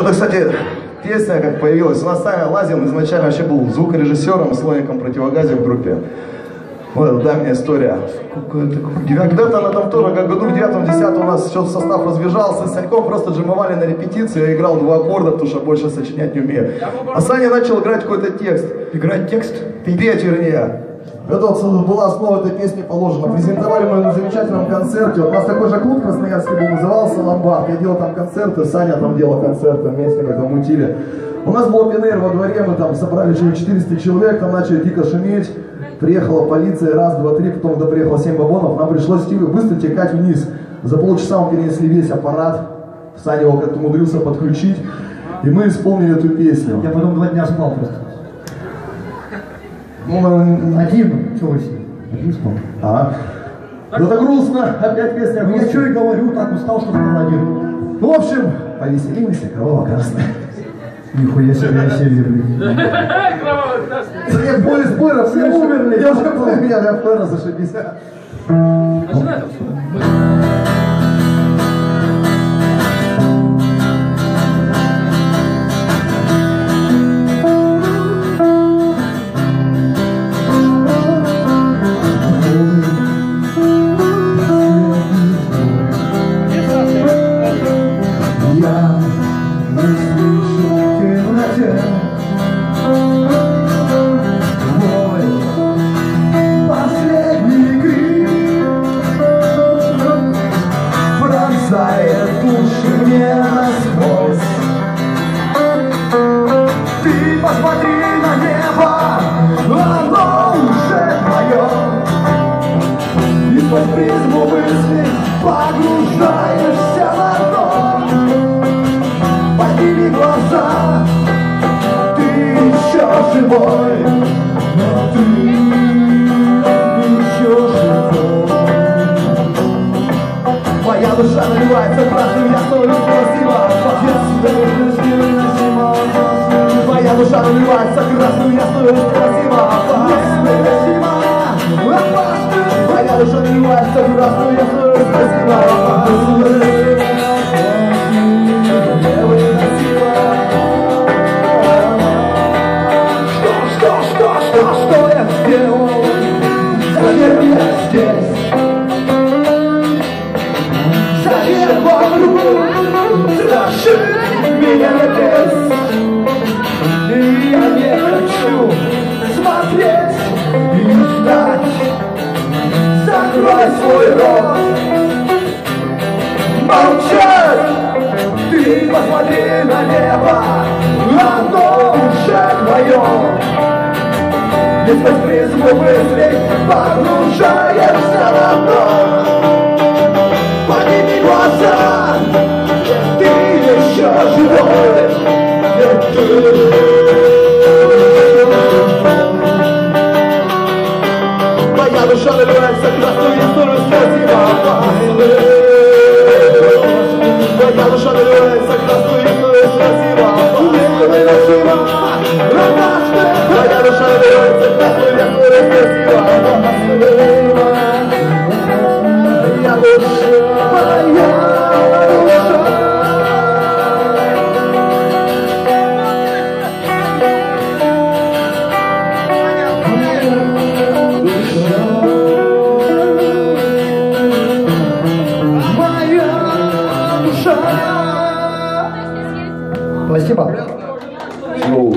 Это, кстати, песня как появилась. У нас Саня Лазин изначально вообще был звукорежиссером, слоником противогазе в группе. Вот это давняя история. Когда-то на том тоже, как году в девятом-десятом у нас еще состав разбежался, с Саньком просто джимовали на репетиции, я играл два аккорда, потому что больше сочинять не умею. А Саня начал играть какой-то текст. Играть текст? Петь, вернее. Это вот была основа этой песни положена. Презентовали мы на замечательном концерте. Вот у нас такой же клуб красноярский был, назывался Ломбард. Я делал там концерты, Саня там делал концерты, вместе мы там мутили. У нас был пенер во дворе, мы там собрали через 400 человек, там начали дико шуметь. Приехала полиция, раз, два, три, потом когда приехало 7 бабонов, нам пришлось быстро текать вниз. За полчаса мы перенесли весь аппарат, Саня его как-то умудрился подключить, и мы исполнили эту песню. Я потом два дня спал просто. Ну, Один, что ним? Один спал. А. Ну это грустно, опять песня Ну я что и говорю, так устал, что спал один. Ну, в общем, повеселимся, кроваво-красная. Нихуя себе веселье, блин. Нет, бой спора, все умерли, я уже понял, меня я пора зашибись. Я посмотри на небо, оно уже твое. И под призму мысли погружаешься на дно Подними глаза, ты еще живой, но ты. Моя душа наливается красным, я снова красиво, Моя душа наливается красным, я снова красиво, Моя душа наливается красным, я снова красиво, сделал? Зачем? Зачем вокруг страшит меня Ведь сквозь призму мыслей погружаешься на дно. Подними глаза, ты еще живой. Моя душа наливается красную историю спасибо Моя душа наливается Спасибо. Ну,